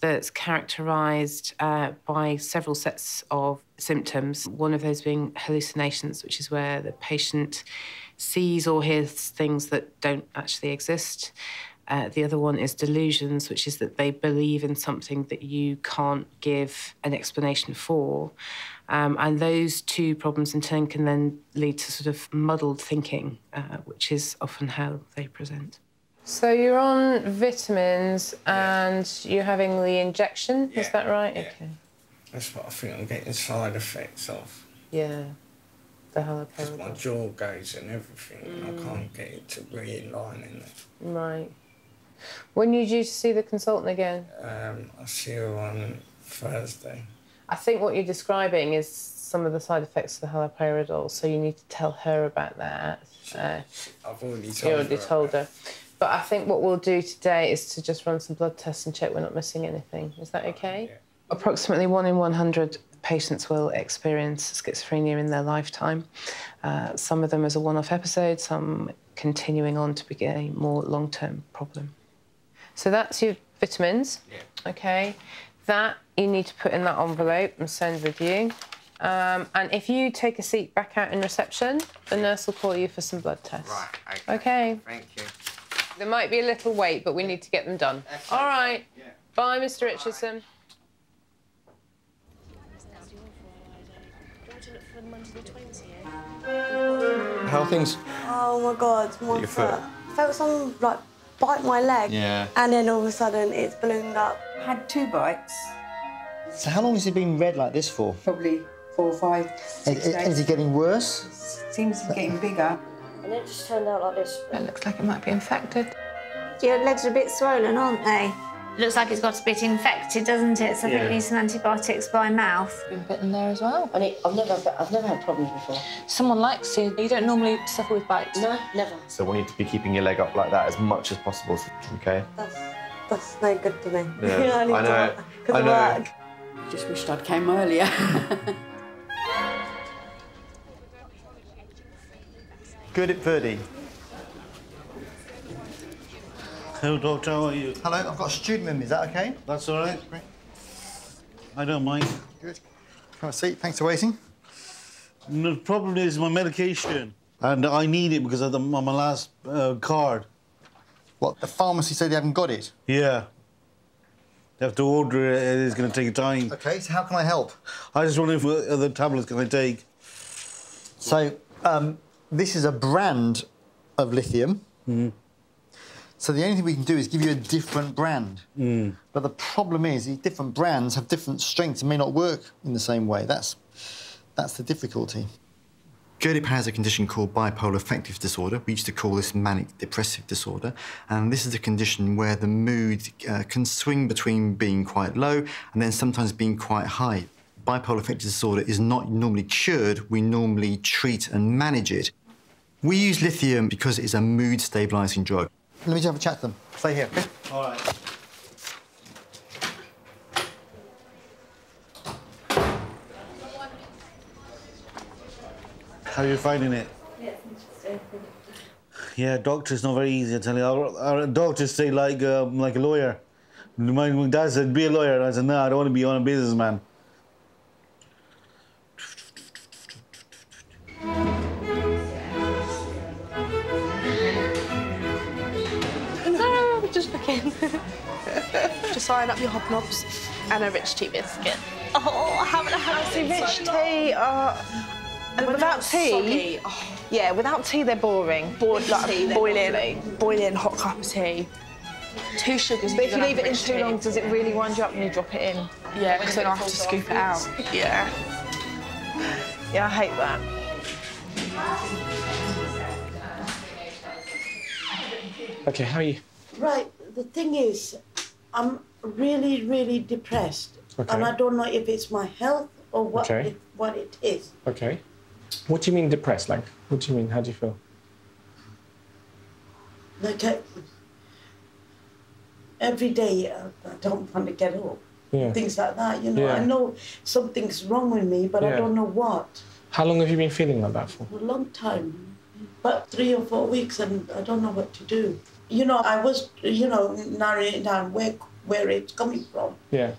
[SPEAKER 31] that's characterised uh, by several sets of symptoms. One of those being hallucinations, which is where the patient sees or hears things that don't actually exist. Uh, the other one is delusions, which is that they believe in something that you can't give an explanation for. Um, and those two problems in turn can then lead to sort of muddled thinking, uh, which is often how they present. So you're on vitamins and you're having the injection, is that right? Okay.
[SPEAKER 32] That's what I think I'm getting side effects of.
[SPEAKER 31] Yeah. the
[SPEAKER 33] My
[SPEAKER 31] haloperidol?
[SPEAKER 33] jaw goes and everything.
[SPEAKER 31] Mm.
[SPEAKER 33] I can't get it to realign in it.
[SPEAKER 31] Right. When are you due to see the consultant again?
[SPEAKER 33] Um, I see her on Thursday.
[SPEAKER 31] I think what you're describing is some of the side effects of the haloperidol, so you need to tell her about that. Uh,
[SPEAKER 33] I've already told
[SPEAKER 31] you already
[SPEAKER 33] her
[SPEAKER 31] told her. But I think what we'll do today is to just run some blood tests and check we're not missing anything. Is that okay? Approximately one in 100 patients will experience schizophrenia in their lifetime. Uh, some of them as a one off episode, some continuing on to be a more long term problem. So that's your vitamins. Yeah. Okay. That you need to put in that envelope and send with you. Um, and if you take a seat back out in reception, the nurse will call you for some blood tests.
[SPEAKER 33] Right,
[SPEAKER 31] Okay.
[SPEAKER 33] Thank you.
[SPEAKER 31] There might be a little wait, but we need to get them done. All right. Bye, Mr. Richardson.
[SPEAKER 34] How are things?
[SPEAKER 6] Oh my god, my
[SPEAKER 34] Your foot?
[SPEAKER 6] Felt someone like bite my leg.
[SPEAKER 34] Yeah.
[SPEAKER 6] And then all of a sudden it's ballooned up.
[SPEAKER 35] Had two bites,
[SPEAKER 36] So how long has it been red like this for?
[SPEAKER 35] probably four or five,
[SPEAKER 36] Is,
[SPEAKER 35] six
[SPEAKER 36] is
[SPEAKER 35] days.
[SPEAKER 36] it getting worse?
[SPEAKER 35] It Seems to be getting bigger.
[SPEAKER 12] And it just turned out like this.
[SPEAKER 31] It looks like it might be infected.
[SPEAKER 12] Your legs are a bit swollen, aren't they? Looks like it's got a bit infected, doesn't it? So I think
[SPEAKER 31] Yeah.
[SPEAKER 12] it needs some antibiotics by mouth.
[SPEAKER 37] Been bitten there as well.
[SPEAKER 12] And it, I've never, I've never had problems before.
[SPEAKER 37] Someone likes you. You don't normally suffer with bites.
[SPEAKER 12] No, never.
[SPEAKER 34] So we need to be keeping your leg up like that as much as possible. Okay.
[SPEAKER 6] That's that's no good to me.
[SPEAKER 34] Yeah,
[SPEAKER 6] I need
[SPEAKER 34] I know.
[SPEAKER 6] to because
[SPEAKER 34] I
[SPEAKER 6] of
[SPEAKER 34] know.
[SPEAKER 6] work.
[SPEAKER 35] Just wished I'd came earlier.
[SPEAKER 36] Good at Verdi.
[SPEAKER 32] Hello, doctor. How are you?
[SPEAKER 36] Hello, I've got a student with me. Is that okay?
[SPEAKER 32] That's all right. I don't mind.
[SPEAKER 36] Good. Have a seat. Thanks for waiting.
[SPEAKER 32] The problem is my medication, and I need it because of the, my last uh, card.
[SPEAKER 36] What? The pharmacy said they haven't got it.
[SPEAKER 32] Yeah. They have to order it. It's going to take a time.
[SPEAKER 36] Okay. So how can I help?
[SPEAKER 32] I just wonder if what other tablets can I take.
[SPEAKER 36] So um, this is a brand of lithium.
[SPEAKER 32] Mm.
[SPEAKER 36] So the only thing we can do is give you a different brand.
[SPEAKER 32] Mm.
[SPEAKER 36] But the problem is, these different brands have different strengths and may not work in the same way. That's that's the difficulty. Gerdip has a condition called bipolar affective disorder. We used to call this manic depressive disorder. And this is a condition where the mood uh, can swing between being quite low and then sometimes being quite high. Bipolar affective disorder is not normally cured. We normally treat and manage it. We use lithium because it's a mood stabilizing drug. Let me just have a chat to them. Stay here, okay?
[SPEAKER 32] All right. How are you finding it? Yeah, doctor's not very easy, I tell you. Our, our doctors say like um, like a lawyer. My, my dad said, be a lawyer. I said, no, I don't want to be on a businessman.
[SPEAKER 23] Line up your hobnobs and a rich tea biscuit. Oh, I haven't had
[SPEAKER 7] See,
[SPEAKER 23] it in
[SPEAKER 7] rich
[SPEAKER 23] so
[SPEAKER 7] tea are.
[SPEAKER 23] Uh,
[SPEAKER 7] without tea.
[SPEAKER 23] Oh.
[SPEAKER 7] yeah, without tea they're boring.
[SPEAKER 23] Boiled
[SPEAKER 7] like
[SPEAKER 23] tea, they're
[SPEAKER 7] boiling,
[SPEAKER 23] lovely. boiling hot cup of tea. Two sugars.
[SPEAKER 7] But if you leave it in too
[SPEAKER 23] tea.
[SPEAKER 7] long, does it really wind you up when you drop it in?
[SPEAKER 23] Yeah, because then I have to scoop it out. Yeah.
[SPEAKER 7] Yeah, I hate that.
[SPEAKER 34] Okay, how are you?
[SPEAKER 38] Right, the thing is, I'm really, really depressed.
[SPEAKER 34] Okay.
[SPEAKER 38] And I don't know if it's my health or what,
[SPEAKER 34] Okay.
[SPEAKER 38] it, what it is.
[SPEAKER 34] Okay. What do you mean depressed? Like, what do you mean? How do you feel?
[SPEAKER 38] Like, I, every day uh, I don't want to get up.
[SPEAKER 34] Yeah.
[SPEAKER 38] Things like that, you know.
[SPEAKER 34] Yeah.
[SPEAKER 38] I know something's wrong with me, but I don't know what.
[SPEAKER 34] How long have you been feeling like that for?
[SPEAKER 38] For a long time, about three or four weeks, and I don't know what to do. You know, I was, you know, narrowing down where where it's coming from.
[SPEAKER 34] Yeah.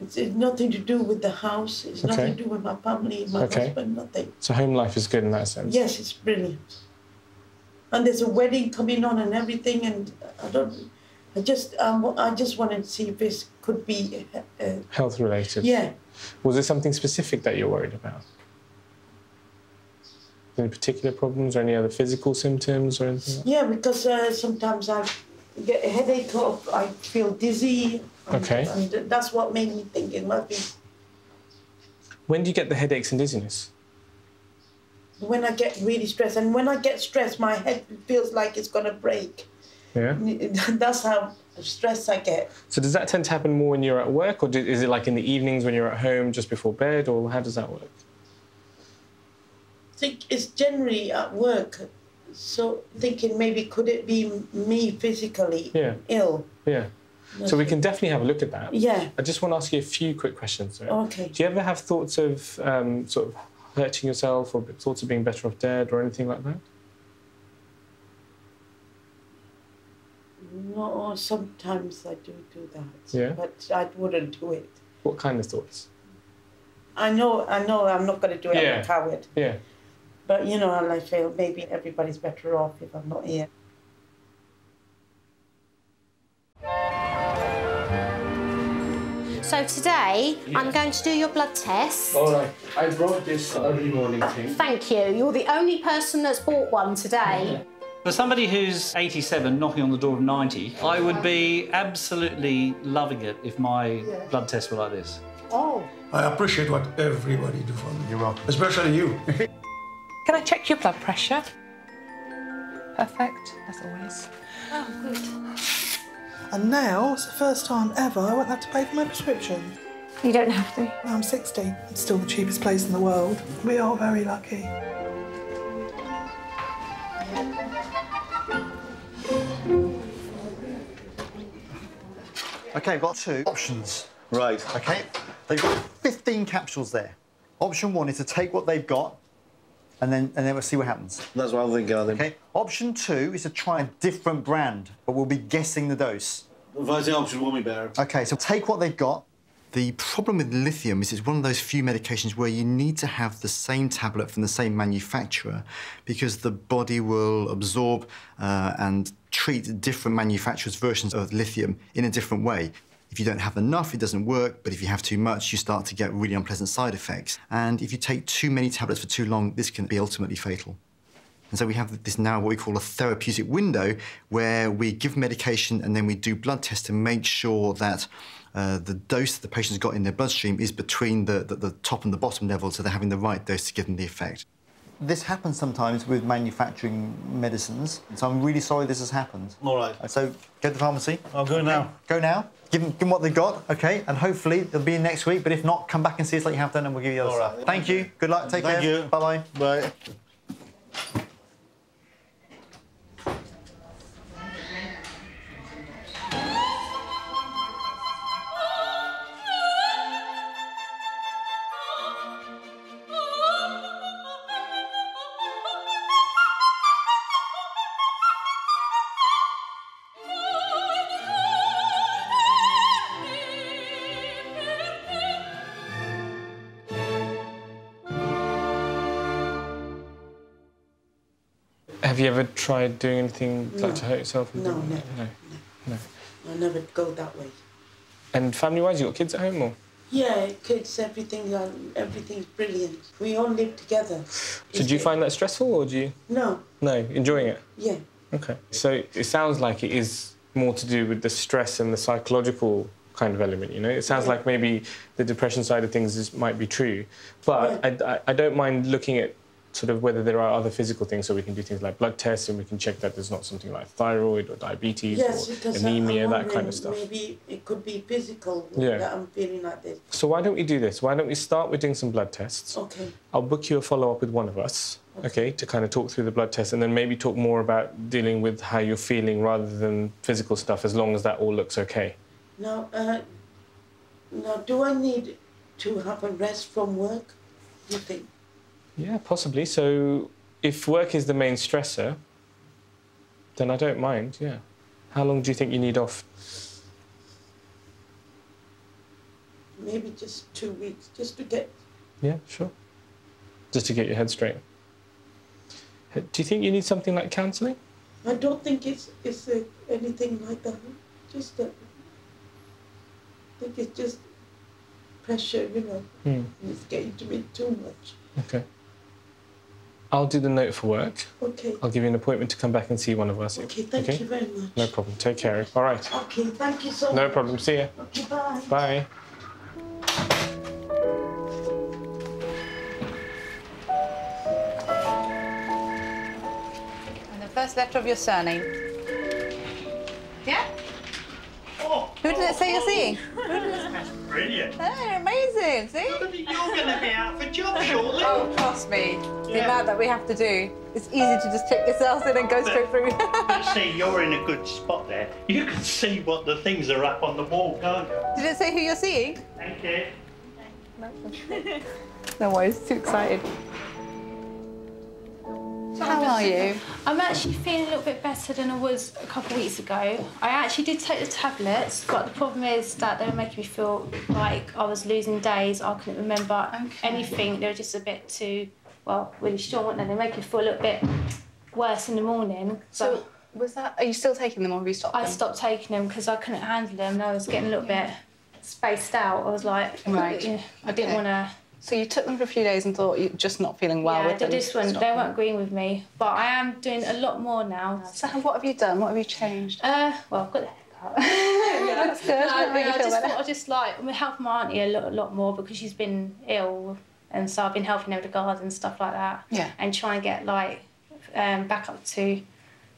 [SPEAKER 38] It's, it's nothing to do with the house. It's nothing to do with my family, my
[SPEAKER 34] Okay.
[SPEAKER 38] husband, nothing.
[SPEAKER 34] So home life is good in that sense.
[SPEAKER 38] Yes, it's brilliant. And there's a wedding coming on and everything, and I don't. I just, um, I just wanted to see if this could be. Uh, uh,
[SPEAKER 34] Health related.
[SPEAKER 38] yeah,
[SPEAKER 34] Was there something specific that you're worried about? Any particular problems or any other physical symptoms or anything? Like
[SPEAKER 38] yeah, because uh, sometimes I get a headache or I feel dizzy.
[SPEAKER 34] Okay.
[SPEAKER 38] And that's what made me think it might be
[SPEAKER 34] When do you get the headaches and dizziness?
[SPEAKER 38] when I get really stressed, and when I get stressed, my head feels like it's gonna break.
[SPEAKER 34] Yeah.
[SPEAKER 38] That's how stressed I get.
[SPEAKER 34] So does that tend to happen more when you're at work, or do, is it like in the evenings when you're at home, just before bed, or how does that work?
[SPEAKER 38] I think it's generally at work. So thinking maybe could it be me physically
[SPEAKER 34] Yeah.
[SPEAKER 38] ill?
[SPEAKER 34] Yeah. So we can definitely have a look at that.
[SPEAKER 38] Yeah.
[SPEAKER 34] I just want to ask you a few quick questions. right?
[SPEAKER 38] Okay.
[SPEAKER 34] Do you ever have thoughts of um, sort of hurting yourself, or thoughts of being better off dead, or anything like that?
[SPEAKER 38] No, sometimes I do do that.
[SPEAKER 34] Yeah.
[SPEAKER 38] But I wouldn't do it.
[SPEAKER 34] What kind of thoughts?
[SPEAKER 38] I know, I know, I'm not going to do it. I'm
[SPEAKER 34] Yeah.
[SPEAKER 38] a coward.
[SPEAKER 34] Yeah.
[SPEAKER 38] But you know, and I feel maybe everybody's better off if I'm not here.
[SPEAKER 39] So today, I'm going to do your blood test.
[SPEAKER 34] All right. I brought this early morning thing.
[SPEAKER 39] Thank you. You're the only person that's bought one today.
[SPEAKER 1] For somebody who's 87 knocking on the door of 90, I would be absolutely loving it if my blood test were like this.
[SPEAKER 39] Oh.
[SPEAKER 40] I appreciate what everybody do for me. You're welcome. Especially you.
[SPEAKER 9] Can I check your blood pressure? Perfect, as always.
[SPEAKER 39] Oh, good.
[SPEAKER 41] And now it's the first time ever I won't have to pay for my prescription.
[SPEAKER 39] You don't have to.
[SPEAKER 41] I'm 60. It's still the cheapest place in the world. We are very lucky.
[SPEAKER 36] Okay, I've got two options. Right. Okay, they've got 15 capsules there. Option one is to take what they've got and then and then we'll see what happens.
[SPEAKER 42] That's what I'm thinking, I think.
[SPEAKER 36] Okay. Option two is to try a different brand, but we'll be guessing the dose.
[SPEAKER 42] Say option one, be better.
[SPEAKER 36] Okay, so take what they've got. The problem with lithium is it's one of those few medications where you need to have the same tablet from the same manufacturer because the body will absorb uh, and treat different manufacturers' versions of lithium in a different way. If you don't have enough, it doesn't work, but if you have too much, you start to get really unpleasant side effects. And if you take too many tablets for too long, this can be ultimately fatal. And so we have this now what we call a therapeutic window where we give medication and then we do blood tests to make sure that uh, the dose that the patient's got in their bloodstream is between the, the, the top and the bottom level, so they're having the right dose to give them the effect. This happens sometimes with manufacturing medicines, so I'm really sorry this has happened.
[SPEAKER 42] All right.
[SPEAKER 36] So go to the pharmacy.
[SPEAKER 42] I'll go now.
[SPEAKER 36] Go now. Give them, give them what they've got, okay, and hopefully they'll be in next week. But if not, come back and see us like you have done, and we'll give you the other
[SPEAKER 42] All
[SPEAKER 36] stuff.
[SPEAKER 42] right.
[SPEAKER 36] Thank you. Good luck. Take
[SPEAKER 42] Thank
[SPEAKER 36] care.
[SPEAKER 42] you.
[SPEAKER 36] Bye bye.
[SPEAKER 42] Bye.
[SPEAKER 34] Ever tried doing anything
[SPEAKER 38] No.
[SPEAKER 34] like to hurt yourself?
[SPEAKER 38] No, never.
[SPEAKER 34] No. No.
[SPEAKER 38] I never go that way.
[SPEAKER 34] And family-wise, you got kids at home, or?
[SPEAKER 38] Yeah, kids, everything, uh, everything's brilliant. We all live together.
[SPEAKER 34] So do you find that stressful, or do you?
[SPEAKER 38] No,
[SPEAKER 34] No, enjoying it.
[SPEAKER 38] yeah.
[SPEAKER 34] Okay. So it sounds like it is more to do with the stress and the psychological kind of element. You know, it sounds
[SPEAKER 38] Yeah.
[SPEAKER 34] like maybe the depression side of things is, might be true, but I, I, I don't mind looking at sort of whether there are other physical things. So we can do things like blood tests, and we can check that there's not something like thyroid or diabetes
[SPEAKER 38] Yes,
[SPEAKER 34] or anemia, that kind of stuff.
[SPEAKER 38] Maybe it could be physical
[SPEAKER 34] Yeah.
[SPEAKER 38] that I'm feeling like this.
[SPEAKER 34] So why don't we do this? Why don't we start with doing some blood tests?
[SPEAKER 38] Okay.
[SPEAKER 34] I'll book you a follow up with one of us, okay, to kind of talk through the blood test and then maybe talk more about dealing with how you're feeling rather than physical stuff, as long as that all looks okay.
[SPEAKER 38] Now, uh, now, do I need to have a rest from work? Do You think?
[SPEAKER 34] Yeah, possibly. So if work is the main stressor, then I don't mind, yeah. How long do you think you need off?
[SPEAKER 38] Maybe just two weeks, just to get.
[SPEAKER 34] Yeah, sure. Just to get your head straight. Do you think you need something like counselling?
[SPEAKER 38] I don't think it's it's uh, anything like that. Just that. I think it's just pressure, you know.
[SPEAKER 34] Hmm.
[SPEAKER 38] It's getting to me too much.
[SPEAKER 34] Okay. I'll do the note for work.
[SPEAKER 38] Okay.
[SPEAKER 34] I'll give you an appointment to come back and see one of us.
[SPEAKER 38] Okay, thank okay? you very much.
[SPEAKER 34] No problem. Take care. All right.
[SPEAKER 38] Okay, thank you so much.
[SPEAKER 34] No problem. See you.
[SPEAKER 38] Okay, bye.
[SPEAKER 34] Bye.
[SPEAKER 9] And the first letter of your surname.
[SPEAKER 39] Yeah? Oh.
[SPEAKER 9] Who did it say you're seeing?
[SPEAKER 43] brilliant.
[SPEAKER 9] Oh, amazing, see?
[SPEAKER 43] You're going to be out for job shortly.
[SPEAKER 9] Oh, trust me. The
[SPEAKER 43] Yeah.
[SPEAKER 9] amount that we have to do, it's easy to just check yourselves in and go straight through.
[SPEAKER 43] But see, you're in a good spot there. You can see what the things are up on the wall, can't you?
[SPEAKER 9] did it say who you're seeing?
[SPEAKER 43] Thank you.
[SPEAKER 9] No worries, too excited. How are you?
[SPEAKER 44] I'm actually feeling a little bit better than I was a couple of weeks ago. I actually did take the tablets, but the problem is that they were making me feel like I was losing days. I couldn't remember anything. They were just a bit too, well, really strong, weren't they? They make you feel a little bit worse in the morning.
[SPEAKER 9] So, was that? Are you still taking them, or have you stopped?
[SPEAKER 44] I stopped taking them because I couldn't handle them. and I was getting a little bit spaced out. I was like,
[SPEAKER 9] Right.
[SPEAKER 44] yeah, I didn't
[SPEAKER 9] Okay.
[SPEAKER 44] want to.
[SPEAKER 9] So you took them for a few days and thought you're just not feeling well
[SPEAKER 44] yeah,
[SPEAKER 9] with
[SPEAKER 44] they
[SPEAKER 9] them.
[SPEAKER 44] just weren't,
[SPEAKER 9] Stop
[SPEAKER 44] they
[SPEAKER 9] them.
[SPEAKER 44] weren't agreeing with me. But I am doing a lot more now.
[SPEAKER 9] So what have you done? What have you changed?
[SPEAKER 44] Uh, well, I've got the haircut.
[SPEAKER 9] yeah, that's good.
[SPEAKER 44] No, I just
[SPEAKER 9] better.
[SPEAKER 44] thought I just like I'm helping my auntie a lot, a lot more because she's been ill, and so I've been helping her with the garden and stuff like that.
[SPEAKER 9] Yeah.
[SPEAKER 44] And try and get like um, back up to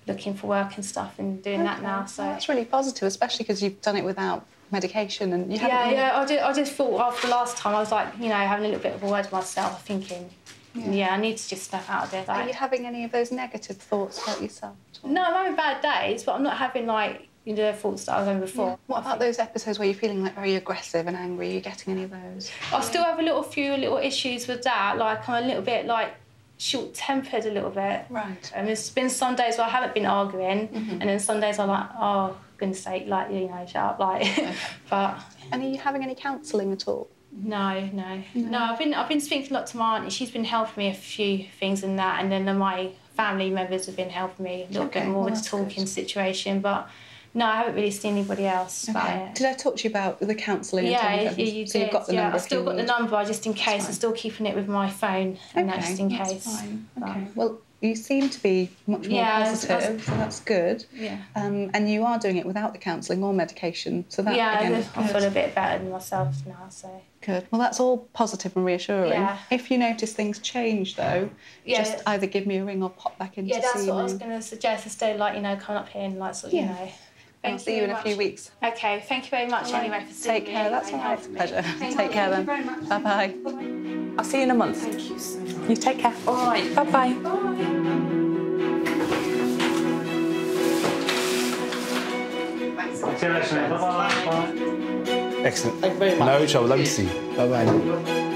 [SPEAKER 44] looking for work and stuff and doing that now. So
[SPEAKER 9] that's really positive, especially because you've done it without medication and you
[SPEAKER 44] yeah, yeah. I just, I just thought after last time I was like, you know, having a little bit of a word with myself, thinking, yeah, I need to just snap out of there.
[SPEAKER 9] Are
[SPEAKER 44] Like,
[SPEAKER 9] you having any of those negative thoughts about yourself?
[SPEAKER 44] no, I'm having bad days, but I'm not having like you know, the thoughts that I was having before.
[SPEAKER 9] What about those episodes where you're feeling like very aggressive and angry? Are you getting any of those?
[SPEAKER 44] I still have a little few little issues with that. Like I'm a little bit like short tempered a little bit.
[SPEAKER 9] Right.
[SPEAKER 44] And there's been some days where I haven't been arguing, mm-hmm. and then some days I'm like, oh, goodness sake, like you know, shut up, like. but
[SPEAKER 9] And are you having any counselling at all?
[SPEAKER 44] no, no, no. I've been I've been speaking a lot to my auntie. She's been helping me a few things in that, and then my family members have been helping me a little
[SPEAKER 9] Okay,
[SPEAKER 44] bit more
[SPEAKER 9] well,
[SPEAKER 44] with the talking situation. But no, I haven't really seen anybody else about
[SPEAKER 9] Okay.
[SPEAKER 44] it.
[SPEAKER 9] Did I talk to you about the counselling? and
[SPEAKER 44] Yeah, yeah, you
[SPEAKER 9] so
[SPEAKER 44] did.
[SPEAKER 9] you've got the
[SPEAKER 44] yeah,
[SPEAKER 9] number.
[SPEAKER 44] I've still
[SPEAKER 9] you
[SPEAKER 44] got the number, just in case. I'm still keeping it with my phone, and that just in
[SPEAKER 9] Okay, that's
[SPEAKER 44] case.
[SPEAKER 9] fine.
[SPEAKER 44] But-
[SPEAKER 9] Okay. Well, you seem to be much more
[SPEAKER 44] Yeah, I was- I was-
[SPEAKER 9] positive, so that's good.
[SPEAKER 44] Yeah.
[SPEAKER 9] Um, and you are doing it without the counselling or medication, so that
[SPEAKER 44] yeah,
[SPEAKER 9] again
[SPEAKER 44] I feel a bit better than myself now. So
[SPEAKER 9] Good. Well, that's all positive and reassuring.
[SPEAKER 44] Yeah.
[SPEAKER 9] If you notice things change, though,
[SPEAKER 44] Yeah.
[SPEAKER 9] just either give me a ring or pop back in
[SPEAKER 44] yeah,
[SPEAKER 9] to
[SPEAKER 44] that's
[SPEAKER 9] see
[SPEAKER 44] what
[SPEAKER 9] me.
[SPEAKER 44] I was going to suggest. Instead, like you know, come up here and like sort of,
[SPEAKER 9] Yeah.
[SPEAKER 44] you know.
[SPEAKER 9] I'll see you in a few weeks.
[SPEAKER 44] Okay, thank you very much
[SPEAKER 9] right.
[SPEAKER 44] anyway for seeing
[SPEAKER 9] Take
[SPEAKER 44] me
[SPEAKER 9] care. That's all right. Pleasure.
[SPEAKER 44] me.
[SPEAKER 9] Take care
[SPEAKER 44] Thank
[SPEAKER 9] then.
[SPEAKER 44] you.
[SPEAKER 9] Bye bye. I'll see you in a month.
[SPEAKER 44] Thank you so much.
[SPEAKER 9] You take care.
[SPEAKER 44] All right.
[SPEAKER 9] Bye bye.
[SPEAKER 24] See you later. Bye bye.
[SPEAKER 45] Excellent. Thank you very much. No trouble. Lovely to see you. Bye bye.